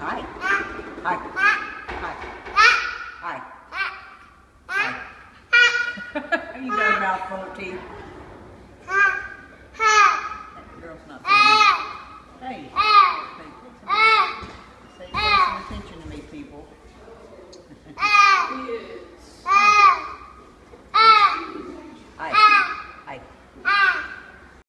Hi. Hi. Hi. Hi. Hi. Hi. Hi. you got a mouthful of teeth.